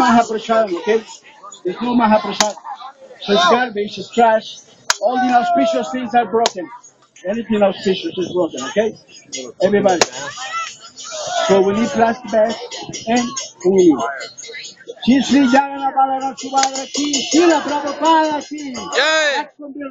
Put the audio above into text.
Mahaprasad, okay? There's no Mahaprasad. So it's garbage, it's trash. All the auspicious things are broken. Anything auspicious is broken, okay? Everybody. So we need plastic bags and communion. Shri Sri Jagannath Balaram Subhadra Ki, Srila Prabhupada Ki. Yay! Action Bill